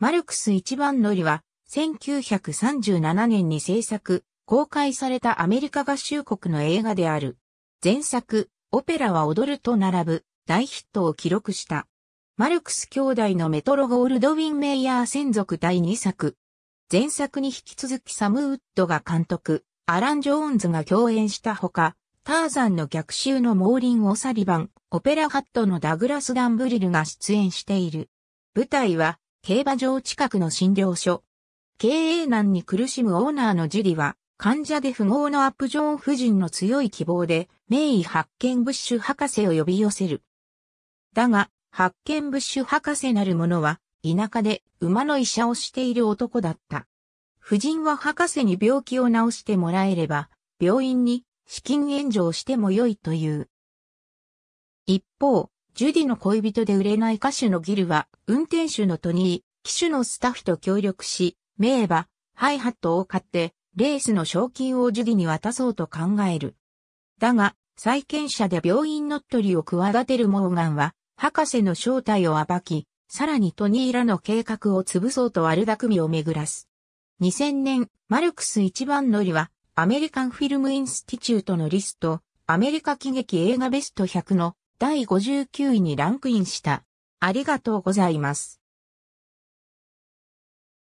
マルクス一番乗りは、1937年に制作、公開されたアメリカ合衆国の映画である。前作、オペラは踊ると並ぶ大ヒットを記録した。マルクス兄弟のメトロゴールドウィン・メイヤー専属第2作。前作に引き続きサム・ウッドが監督、アラン・ジョーンズが共演したほか、ターザンの逆襲のモーリン・オサリバン、オペラハットのダグラス・ダンブリルが出演している。舞台は、競馬場近くの診療所。経営難に苦しむオーナーのジュリは、患者で富豪のアップジョン夫人の強い希望で、名医発見ブッシュ博士を呼び寄せる。だが、発見ブッシュ博士なる者は、田舎で馬の医者をしている男だった。夫人は博士に病気を治してもらえれば、病院に資金援助をしても良いという。一方、ジュディの恋人で売れない歌手のギルは、運転手のトニー、機種のスタッフと協力し、名馬、ハイハットを買って、レースの賞金をジュディに渡そうと考える。だが、債権者で病院乗っ取りを企てるモーガンは、博士の正体を暴き、さらにトニーらの計画を潰そうと悪巧みを巡らす。2000年、マルクス一番乗りは、アメリカンフィルムインスティチュートのリスト、アメリカ喜劇映画ベスト100の第59位にランクインした。ありがとうございます。